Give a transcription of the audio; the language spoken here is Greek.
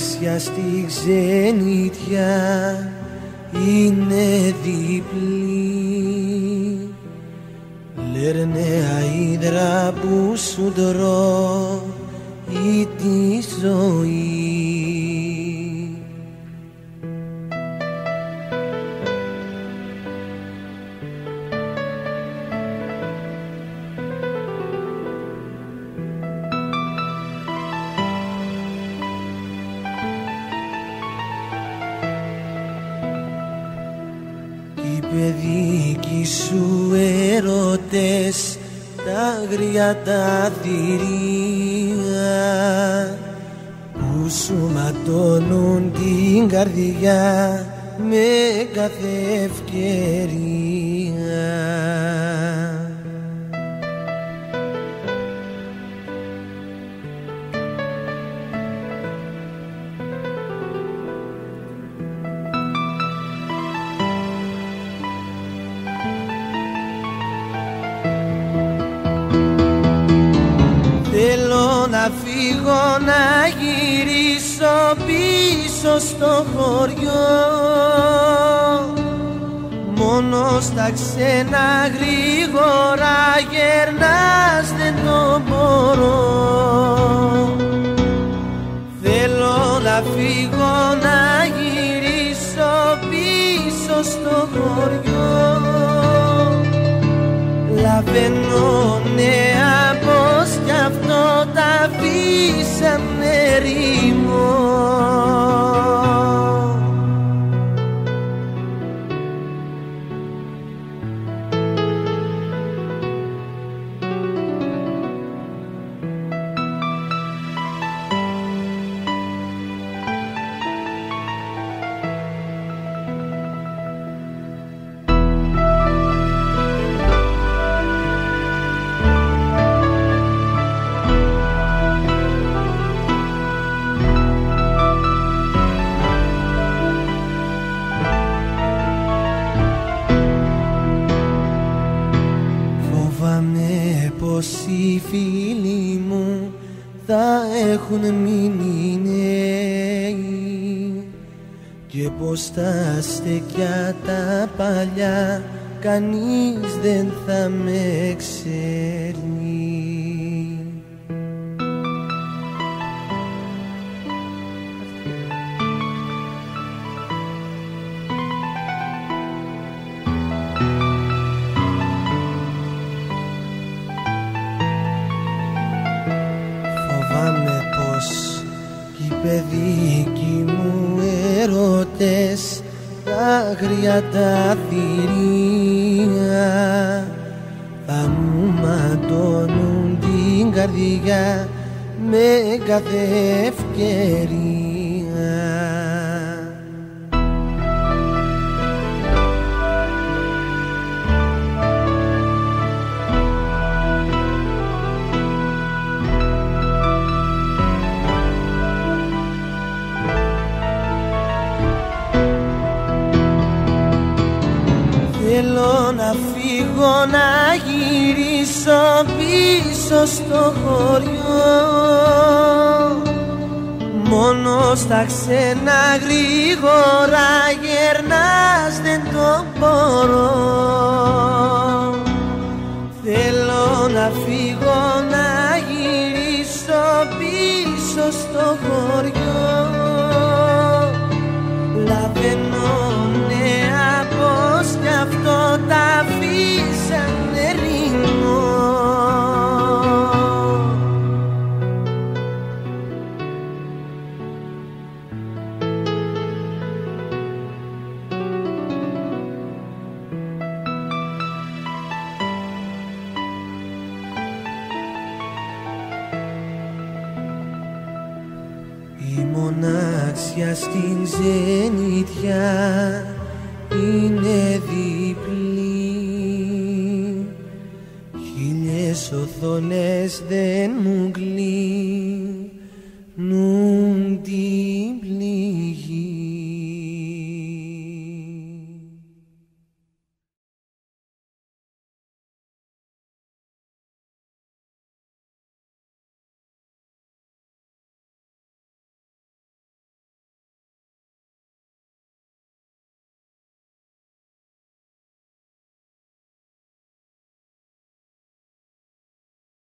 μοναξιά στη ξενιτιά είναι διπλή. Λέρνε αίδρα που σου τρώει τη ζωή παιδικοί σου ερωτές τα αγριά τα θηρία. Που σου ματώνουν την καρδιά με κάθε ευκαιρία να φύγω να γυρίσω πίσω στο χωριό. Μόνο στα ξένα γρήγορα γερνάς δεν το μπορώ. Θέλω να φύγω να γυρίσω πίσω στο χωριό. Λαβαίνω νέα πως κι αυτό τα αφήσανε θα έχουν μείνει νέοι. Και πως τα στεκιά τα παλιά κανείς δεν θα με ξέρει παιδικοί μου ερωτές τα αγριά τα θηρία. Θα μου ματώνουν την καρδιά με κάθε ευκαιρία Θέλω να φύγω να γυρίσω πίσω στο χωριό. Μόνο στα ξένα γρήγορα γερνάς δεν το μπορώ. Θέλω να φύγω να γυρίσω πίσω στο χωριό. Λαβαίνω Η μοναξιά στην ζενιτιά είναι διπλή. Χίλιες οθόνες δεν μου κλείνουν